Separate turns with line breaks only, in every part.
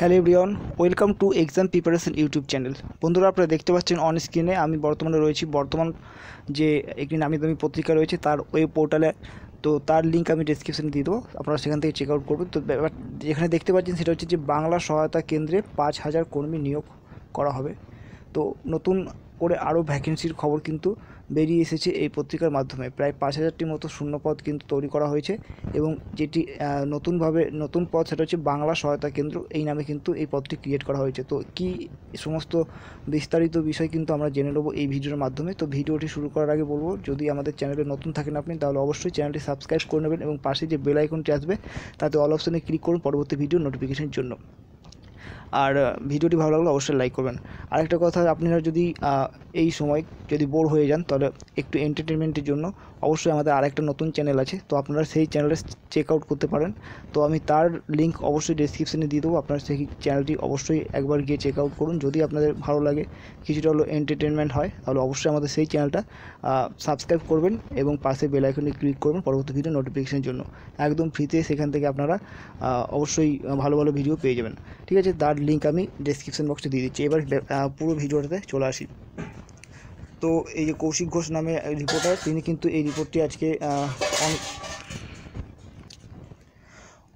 Hello everyone, welcome to exam preparation YouTube channel. বন্ধুরা, আপনারা দেখতে পাচ্ছেন অন স্ক্রিনে আমি বর্তমানে রয়েছি। বর্তমান যে একটি নামি দামি পত্রিকা রয়েছে, তার ওয়েব পোর্টালে তো তার লিঙ্ক আমি ডিসক্রিপশানে দিয়ে দেবো। আপনারা সেখান থেকে চেক আউট করবেন। তো যেখানে দেখতে পাচ্ছেন, সেটা হচ্ছে যে বাংলা সহায়তা কেন্দ্রে পাঁচ হাজার কর্মী নিয়োগ করা হবে। তো নতুন করে আরও ভ্যাকেন্সির খবর কিন্তু বেরিয়ে এসেছে এই পত্রিকার মাধ্যমে। প্রায় পাঁচ হাজারটির মতো শূন্যপদ কিন্তু তৈরি করা হয়েছে এবং যেটি নতুনভাবে নতুন পদ সেটা হচ্ছে বাংলা সহায়তা কেন্দ্র। এই নামে কিন্তু এই পদটি ক্রিয়েট করা হয়েছে। তো কি সমস্ত বিস্তারিত বিষয় কিন্তু আমরা জেনে নেব এই ভিডিওর মাধ্যমে। তো ভিডিওটি শুরু করার আগে বলব, যদি আমাদের চ্যানেলে নতুন থাকেন আপনি, তাহলে অবশ্যই চ্যানেলটি সাবস্ক্রাইব করে নেবেন এবং পাশে যে বেল আইকনটি আসবে, তাতে অল অপশনে ক্লিক করুন পরবর্তী ভিডিও নোটিফিকেশনের জন্য। আর ভিডিওটি ভালো লাগলে অবশ্যই লাইক করবেন। আরেকটা কথা, আপনারা যদি এই সময় যদি বোর হয়ে যান, তাহলে একটু এন্টারটেনমেন্টের জন্য অবশ্যই আমাদের আরেকটা নতুন চ্যানেল আছে। তো আপনারা সেই চ্যানেলে চেক আউট করতে পারেন। তো আমি তার লিঙ্ক অবশ্যই ডেসক্রিপশনে দিয়ে দেবো। আপনারা সেই চ্যানেলটি অবশ্যই একবার গিয়ে চেক আউট করুন। যদি আপনাদের ভালো লাগে, কিছুটা হলো এন্টারটেনমেন্ট হয়, তাহলে অবশ্যই আমাদের সেই চ্যানেলটা সাবস্ক্রাইব করবেন এবং পাশে বেল আইকনে ক্লিক করবেন পরবর্তী ভিডিও নোটিফিকেশনের জন্য। একদম ফ্রিতে সেখান থেকে আপনারা অবশ্যই ভালো ভালো ভিডিও পেয়ে যাবেন। ঠিক আছে, তার লিঙ্ক আমি ডেসক্রিপশন বক্সে দিয়ে দিচ্ছি। এবার পুরো ভিডিওটাতে চলে আসি। তো এই যে কৌশিক ঘোষ নামে রিপোর্টার তিনি কিন্তু এই রিপোর্টটি আজকে অন-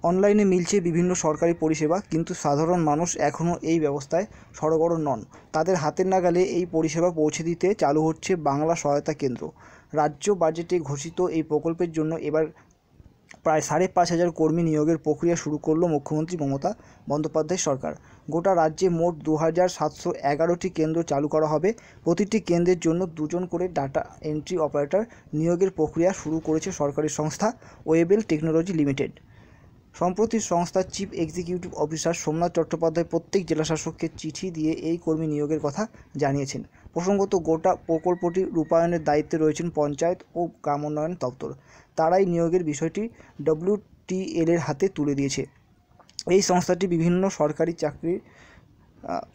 অনলাইনে মিলছে বিভিন্ন সরকারি পরিষেবা, কিন্তু সাধারণ মানুষ এখনও এই ব্যবস্থায় সড়গড় নন। তাদের হাতের নাগালে এই পরিষেবা পৌঁছে দিতে চালু হচ্ছে বাংলা সহায়তা কেন্দ্র। রাজ্য বাজেটে ঘোষিত এই প্রকল্পের জন্য এবার প্রায় সাড়ে পাঁচ হাজার কর্মী নিয়োগের প্রক্রিয়া শুরু করল মুখ্যমন্ত্রী মমতা বন্দ্যোপাধ্যায় সরকার। গোটা রাজ্যে মোট দু হাজার সাতশো এগারোটি কেন্দ্র চালু করা হবে। প্রতিটি কেন্দ্রের জন্য দুজন করে ডাটা এন্ট্রি অপারেটর নিয়োগের প্রক্রিয়া শুরু করেছে সরকারি সংস্থা ওয়েবেল টেকনোলজি লিমিটেড। সম্প্রতি সংস্থার chief executive officer Somnath Chattopadhyay প্রত্যেক জেলাশাসককে চিঠি দিয়ে এই কর্মী নিয়োগের কথা জানিয়েছেন। প্রসঙ্গত, গোটা প্রকল্পটি রূপায়ণের দায়িত্বে রয়েছেন পঞ্চায়েত ও গ্রামোন্নয়ন দপ্তর। তারাই নিয়োগের বিষয়টি ডব্লিউটিএল এর হাতে তুলে দিয়েছে। এই সংস্থাটি বিভিন্ন সরকারি চাকরি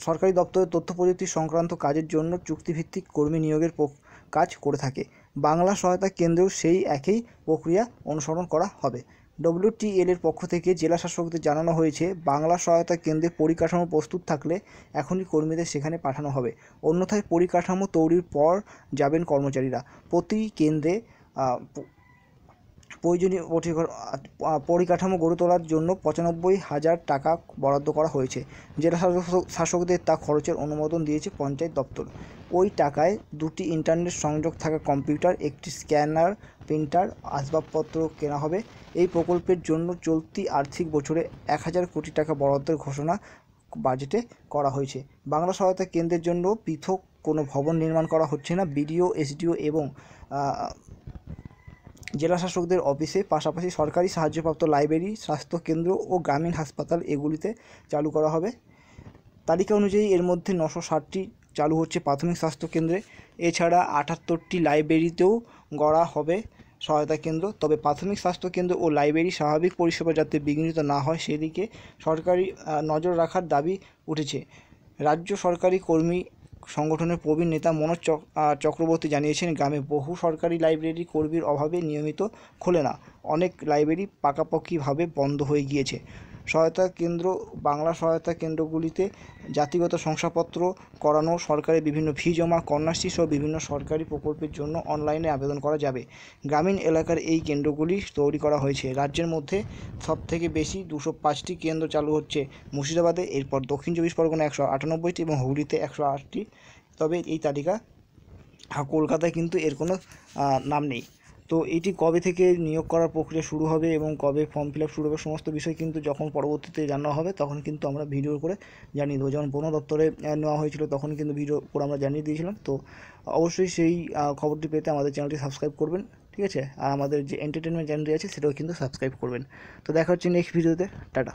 সরকারি দপ্তরের তথ্য প্রযুক্তি সংক্রান্ত কাজের জন্য চুক্তিভিত্তিক কর্মী নিয়োগের কাজ করে থাকে। বাংলা সহায়তা কেন্দ্রেও সেই একই প্রক্রিয়া অনুসরণ করা হবে। ডব্লিউটিএল এর পক্ষ থেকে জেলা শাসকদের জানানো হয়েছে, বাংলা সহায়তা কেন্দ্রে পরিকাঠামো প্রস্তুত থাকলে এখনই কর্মীদের সেখানে পাঠানো হবে। অন্যথায় পরিকাঠামো তৈরির পর যাবেন কর্মচারীরা। প্রতি কেন্দ্রে প্রয়োজনীয় পরিকাঠামো গড়ে তোলার জন্য পঁচানব্বই হাজার টাকা বরাদ্দ করা হয়েছে। জেলা শাসক- শাসকদের তা খরচের অনুমোদন দিয়েছে পঞ্চায়েত দপ্তর। ওই টাকায় দুটি ইন্টারনেট সংযোগ থাকা কম্পিউটার, একটি স্ক্যানার, প্রিন্টার, আসবাবপত্র কেনা হবে। এই প্রকল্পের জন্য চলতি আর্থিক বছরে এক হাজার কোটি টাকা বরাদ্দের ঘোষণা বাজেটে করা হয়েছে। বাংলা সহায়তা কেন্দ্রের জন্য পৃথক কোনো ভবন নির্মাণ করা হচ্ছে না। বিডিও, এসডিও এবং আহ, জেলা শাসকদের অফিসে পাশাপাশি সরকারি সাহায্যপ্রাপ্ত লাইব্রেরি স্বাস্থ্যকেন্দ্র ও গ্রামীণ হাসপাতাল এগুলিতে চালু করা হবে। তালিকা অনুযায়ী এর মধ্যে নশো ষাটটি চালু হচ্ছে প্রাথমিক স্বাস্থ্যকেন্দ্রে এছাড়া আটাত্তরটি লাইব্রেরিতেও গড়া হবে সহায়তা কেন্দ্র। তবে প্রাথমিক স্বাস্থ্যকেন্দ্র ও লাইব্রেরি স্বাভাবিক পরিষেবা যাতে বিঘ্নিত না হয় সেদিকে সরকারি নজর রাখার দাবি উঠেছে। রাজ্য সরকারি কর্মী সংগঠনের প্রবীণ নেতা মনোজ চক- চক্রবর্তী জানিয়েছেন, গ্রামে বহু সরকারি লাইব্রেরি কর্মীর অভাবে নিয়মিত খোলে না। অনেক লাইব্রেরি পাকাপাকিভাবে বন্ধ হয়ে গিয়েছে। সহায়তা কেন্দ্র, বাংলা সহায়তা কেন্দ্রগুলিতে জাতিগত শংসাপত্র করানো সরকারি বিভিন্ন ফি জমা, কন্যাশ্রী সহ বিভিন্ন সরকারি প্রকল্পের জন্য অনলাইনে আবেদন করা যাবে। গ্রামীণ এলাকার এই কেন্দ্রগুলি তৈরি করা হয়েছে। রাজ্যের মধ্যে সবথেকে বেশি দুশো পাঁচটি কেন্দ্র চালু হচ্ছে। মুর্শিদাবাদে, এরপর দক্ষিণ চব্বিশ পরগনা একশো আটানব্বইটি এবং হুগলিতে একশো আটটি। তবে এই তালিকা কলকাতায় কিন্তু এর কোনো নাম নেই। তো এটি কবে থেকে নিয়োগ করার প্রক্রিয়া শুরু হবে এবং কবে ফর্ম ফিল শুরু হবে সমস্ত বিষয় কিন্তু যখন পরবর্তীতে জানা হবে, তখন কিন্তু আমরা ভিডিও করে জানিয়ে দেবো। যেমন বন দপ্তরে নেওয়া হয়েছিল, তখন কিন্তু ভিডিও করে আমরা জানিয়ে দিয়েছিলাম। তো অবশ্যই সেই খবরটি পেতে আমাদের চ্যানেলটি সাবস্ক্রাইব করবেন, ঠিক আছে? আর আমাদের যে এন্টারটেনমেন্ট চ্যানেলটি আছে, সেটাও কিন্তু সাবস্ক্রাইব করবেন। তো দেখা হচ্ছে নেক্সট ভিডিওতে টাটা।